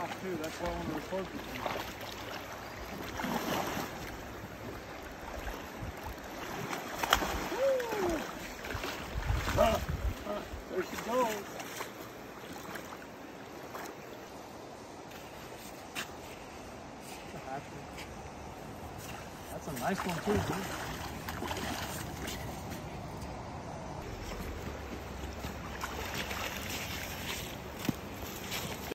mouth too. That's why I want to record this one. Ah, ah, there she goes. That's a nice one too, dude.